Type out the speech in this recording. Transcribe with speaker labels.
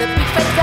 Speaker 1: the big fat